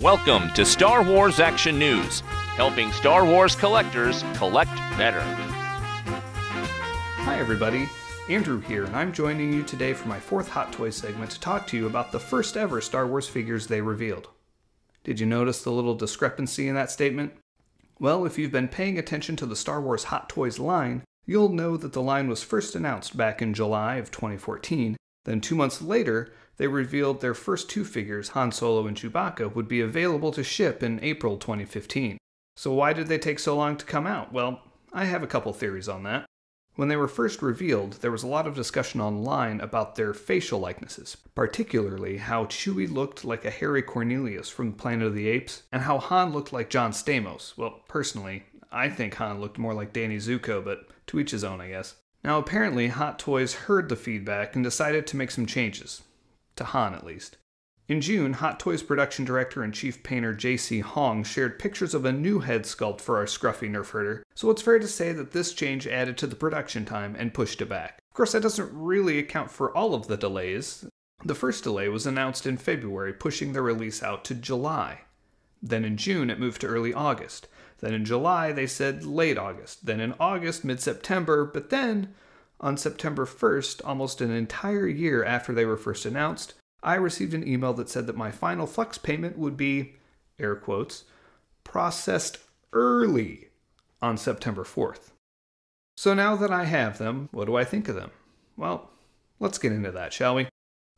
Welcome to Star Wars Action News, helping Star Wars collectors collect better. Hi, everybody. Andrew here, and I'm joining you today for my fourth Hot Toys segment to talk to you about the first ever Star Wars figures they revealed. Did you notice the little discrepancy in that statement? Well, if you've been paying attention to the Star Wars Hot Toys line, you'll know that the line was first announced back in July of 2014. Then, two months later, they revealed their first two figures, Han Solo and Chewbacca, would be available to ship in April 2015. So, why did they take so long to come out? Well, I have a couple theories on that. When they were first revealed, there was a lot of discussion online about their facial likenesses, particularly how Chewie looked like a Harry Cornelius from Planet of the Apes, and how Han looked like John Stamos. Well, personally, I think Han looked more like Danny Zuko, but to each his own, I guess. Now, apparently, Hot Toys heard the feedback and decided to make some changes. To Han, at least. In June, Hot Toys production director and chief painter J.C. Hong shared pictures of a new head sculpt for our scruffy nerf herder, so it's fair to say that this change added to the production time and pushed it back. Of course, that doesn't really account for all of the delays. The first delay was announced in February, pushing the release out to July. Then in June, it moved to early August. Then in July, they said late August. Then in August, mid September. But then, on September 1st, almost an entire year after they were first announced, I received an email that said that my final Flex payment would be, air quotes, processed early on September 4th. So now that I have them, what do I think of them? Well, let's get into that, shall we?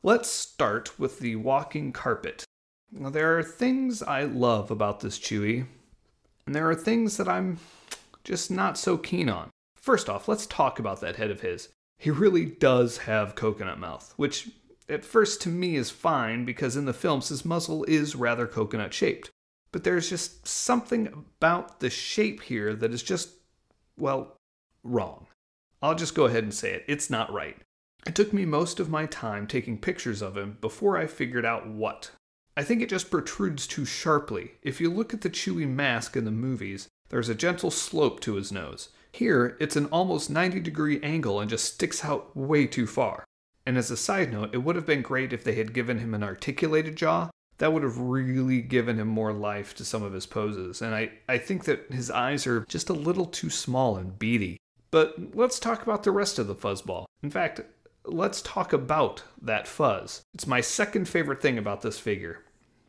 Let's start with the walking carpet. Now, there are things I love about this Chewy, and there are things that I'm just not so keen on. First off, let's talk about that head of his. He really does have coconut mouth, which at first to me is fine because in the films his muzzle is rather coconut shaped. But there's just something about the shape here that is just, well, wrong. I'll just go ahead and say it. It's not right. It took me most of my time taking pictures of him before I figured out what. I think it just protrudes too sharply. If you look at the Chewy mask in the movies, there's a gentle slope to his nose. Here, it's an almost 90 degree angle and just sticks out way too far. And as a side note, it would have been great if they had given him an articulated jaw. That would have really given him more life to some of his poses. And I, I think that his eyes are just a little too small and beady. But let's talk about the rest of the fuzzball. In fact, let's talk about that fuzz. It's my second favorite thing about this figure,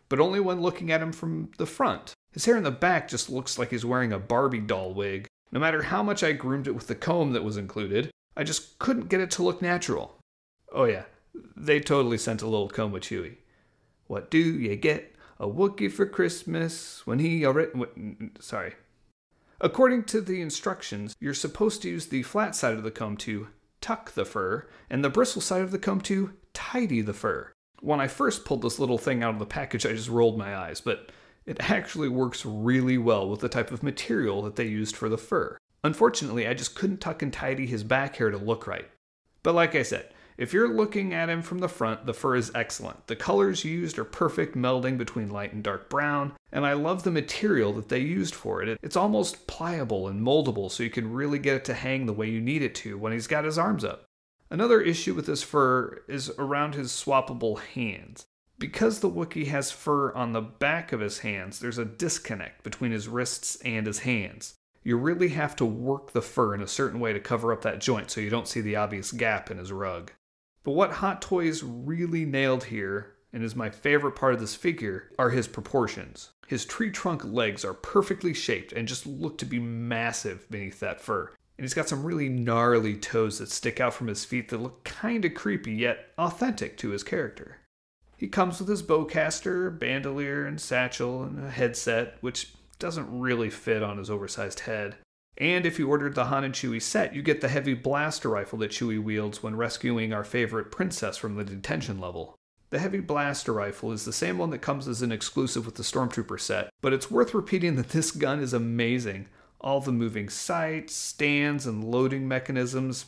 but only when looking at him from the front. His hair in the back just looks like he's wearing a Barbie doll wig. No matter how much I groomed it with the comb that was included, I just couldn't get it to look natural. Oh yeah, they totally sent a little comb with Chewie. What do you get a Wookiee for Christmas when he already... Sorry. According to the instructions, you're supposed to use the flat side of the comb to tuck the fur, and the bristle side of the comb to tidy the fur. When I first pulled this little thing out of the package, I just rolled my eyes, but it actually works really well with the type of material that they used for the fur. Unfortunately, I just couldn't tuck and tidy his back hair to look right. But like I said, if you're looking at him from the front, the fur is excellent. The colors used are perfect, melding between light and dark brown, and I love the material that they used for it. It's almost pliable and moldable, so you can really get it to hang the way you need it to when he's got his arms up. Another issue with this fur is around his swappable hands. Because the Wookiee has fur on the back of his hands, there's a disconnect between his wrists and his hands. You really have to work the fur in a certain way to cover up that joint so you don't see the obvious gap in his rug. But what Hot Toys really nailed here, and is my favorite part of this figure, are his proportions. His tree trunk legs are perfectly shaped and just look to be massive beneath that fur. And he's got some really gnarly toes that stick out from his feet that look kinda creepy yet authentic to his character. He comes with his bowcaster, bandolier, and satchel, and a headset, which doesn't really fit on his oversized head. And if you ordered the Han and Chewie set, you get the heavy blaster rifle that Chewie wields when rescuing our favorite princess from the detention level. The heavy blaster rifle is the same one that comes as an exclusive with the Stormtrooper set, but it's worth repeating that this gun is amazing. All the moving sights, stands, and loading mechanisms.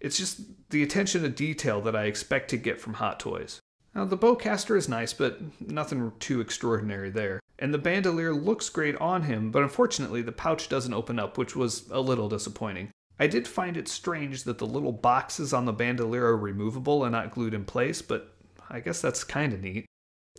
It's just the attention to detail that I expect to get from Hot Toys. Now, the bowcaster is nice, but nothing too extraordinary there and the bandolier looks great on him, but unfortunately the pouch doesn't open up, which was a little disappointing. I did find it strange that the little boxes on the bandolier are removable and not glued in place, but I guess that's kinda neat.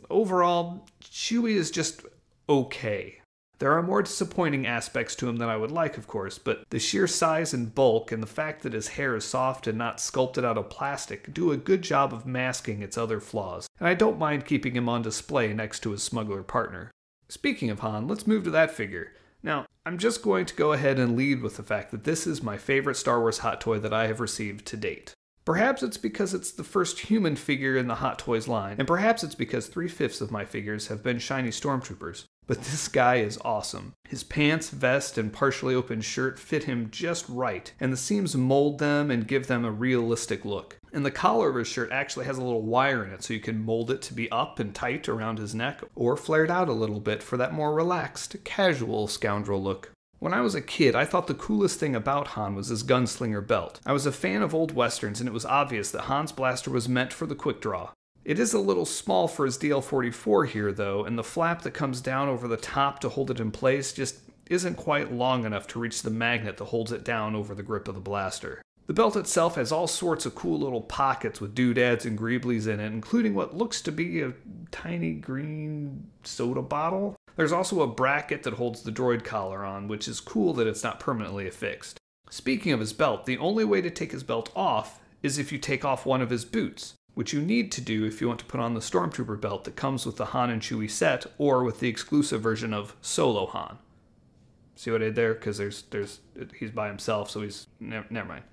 overall, Chewie is just okay. There are more disappointing aspects to him than I would like, of course, but the sheer size and bulk and the fact that his hair is soft and not sculpted out of plastic do a good job of masking its other flaws, and I don't mind keeping him on display next to his smuggler partner. Speaking of Han, let's move to that figure. Now, I'm just going to go ahead and lead with the fact that this is my favorite Star Wars hot toy that I have received to date. Perhaps it's because it's the first human figure in the Hot Toys line, and perhaps it's because three fifths of my figures have been shiny stormtroopers. But this guy is awesome. His pants, vest, and partially open shirt fit him just right, and the seams mold them and give them a realistic look. And the collar of his shirt actually has a little wire in it, so you can mold it to be up and tight around his neck, or flared out a little bit for that more relaxed, casual scoundrel look. When I was a kid, I thought the coolest thing about Han was his gunslinger belt. I was a fan of old westerns, and it was obvious that Han's blaster was meant for the quick draw. It is a little small for his DL44 here, though, and the flap that comes down over the top to hold it in place just isn't quite long enough to reach the magnet that holds it down over the grip of the blaster. The belt itself has all sorts of cool little pockets with doodads and greeblies in it, including what looks to be a tiny green soda bottle. There's also a bracket that holds the droid collar on, which is cool that it's not permanently affixed. Speaking of his belt, the only way to take his belt off is if you take off one of his boots which you need to do if you want to put on the Stormtrooper belt that comes with the Han and Chewie set, or with the exclusive version of Solo Han. See what I did there? Because there's there's he's by himself, so he's never, never mind.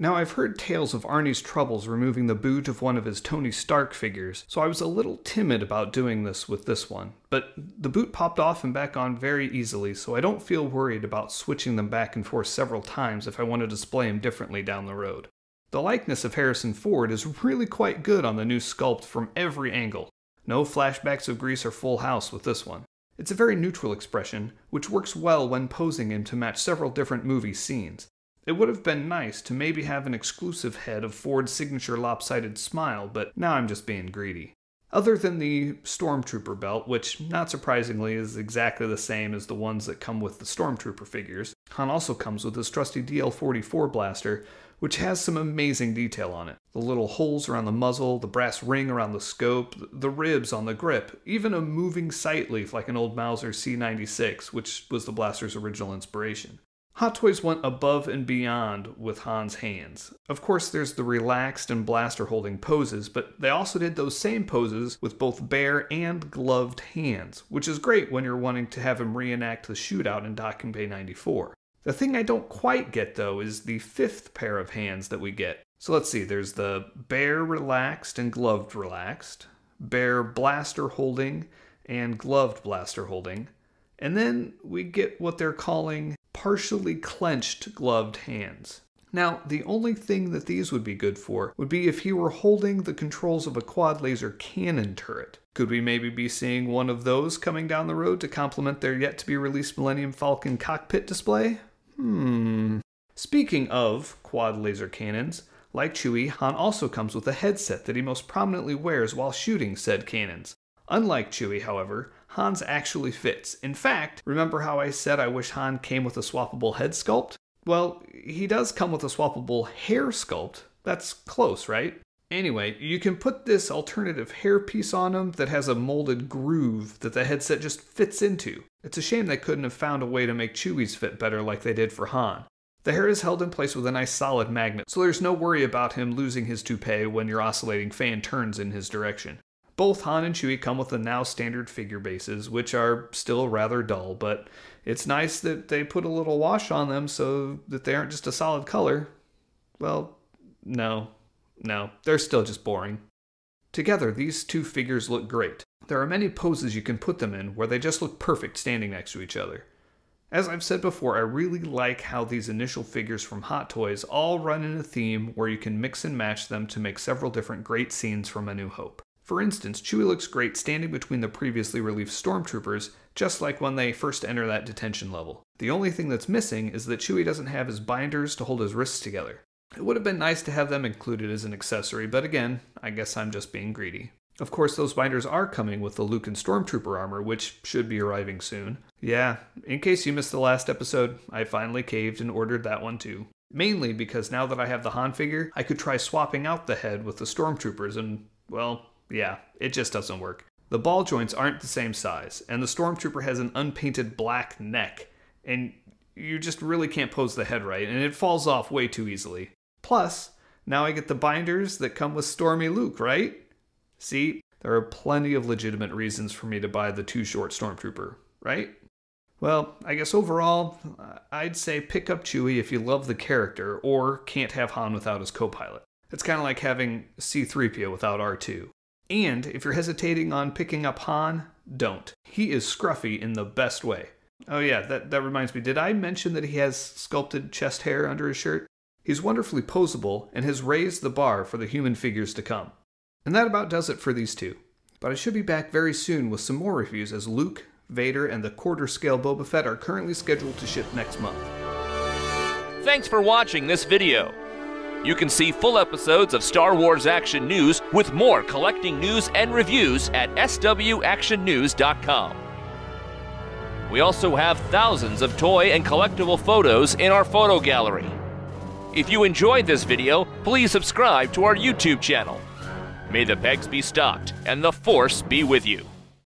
Now I've heard tales of Arnie's troubles removing the boot of one of his Tony Stark figures, so I was a little timid about doing this with this one. But the boot popped off and back on very easily, so I don't feel worried about switching them back and forth several times if I want to display them differently down the road. The likeness of Harrison Ford is really quite good on the new sculpt from every angle. No flashbacks of Grease or Full House with this one. It's a very neutral expression, which works well when posing him to match several different movie scenes. It would have been nice to maybe have an exclusive head of Ford's signature lopsided smile, but now I'm just being greedy. Other than the Stormtrooper belt, which, not surprisingly, is exactly the same as the ones that come with the Stormtrooper figures, Han also comes with his trusty DL 44 blaster, which has some amazing detail on it. The little holes around the muzzle, the brass ring around the scope, the ribs on the grip, even a moving sight leaf like an old Mauser C96, which was the blaster's original inspiration. Hot Toys went above and beyond with Han's hands. Of course, there's the relaxed and blaster holding poses, but they also did those same poses with both bare and gloved hands, which is great when you're wanting to have him reenact the shootout in Docking Bay 94. The thing I don't quite get though is the fifth pair of hands that we get. So let's see, there's the bare relaxed and gloved relaxed, bare blaster holding and gloved blaster holding, and then we get what they're calling partially clenched gloved hands. Now, the only thing that these would be good for would be if he were holding the controls of a quad laser cannon turret. Could we maybe be seeing one of those coming down the road to complement their yet to be released Millennium Falcon cockpit display? Hmm. Speaking of quad laser cannons, like Chewie, Han also comes with a headset that he most prominently wears while shooting said cannons. Unlike Chewie, however, Han's actually fits. In fact, remember how I said I wish Han came with a swappable head sculpt? Well, he does come with a swappable hair sculpt. That's close, right? Anyway, you can put this alternative hairpiece on him that has a molded groove that the headset just fits into. It's a shame they couldn't have found a way to make Chewie's fit better like they did for Han. The hair is held in place with a nice solid magnet, so there's no worry about him losing his toupee when your oscillating fan turns in his direction. Both Han and Chewie come with the now standard figure bases, which are still rather dull, but it's nice that they put a little wash on them so that they aren't just a solid color. Well, no, no, they're still just boring. Together, these two figures look great. There are many poses you can put them in where they just look perfect standing next to each other. As I've said before, I really like how these initial figures from Hot Toys all run in a theme where you can mix and match them to make several different great scenes from A New Hope. For instance, Chewie looks great standing between the previously relieved stormtroopers, just like when they first enter that detention level. The only thing that's missing is that Chewie doesn't have his binders to hold his wrists together. It would have been nice to have them included as an accessory, but again, I guess I'm just being greedy. Of course, those binders are coming with the Luke and Stormtrooper armor, which should be arriving soon. Yeah, in case you missed the last episode, I finally caved and ordered that one too. Mainly because now that I have the Han figure, I could try swapping out the head with the Stormtroopers, and, well, yeah, it just doesn't work. The ball joints aren't the same size, and the Stormtrooper has an unpainted black neck, and you just really can't pose the head right, and it falls off way too easily. Plus, now I get the binders that come with Stormy Luke, right? See, there are plenty of legitimate reasons for me to buy the too short Stormtrooper, right? Well, I guess overall, I'd say pick up Chewie if you love the character or can't have Han without his co pilot. It's kind of like having C3PO without R2. And if you're hesitating on picking up Han, don't. He is scruffy in the best way. Oh, yeah, that, that reminds me. Did I mention that he has sculpted chest hair under his shirt? He's wonderfully posable and has raised the bar for the human figures to come. And that about does it for these two. But I should be back very soon with some more reviews as Luke, Vader, and the quarter scale Boba Fett are currently scheduled to ship next month. Thanks for watching this video. You can see full episodes of Star Wars Action News with more collecting news and reviews at swactionnews.com. We also have thousands of toy and collectible photos in our photo gallery. If you enjoyed this video, please subscribe to our YouTube channel. May the pegs be stocked and the Force be with you.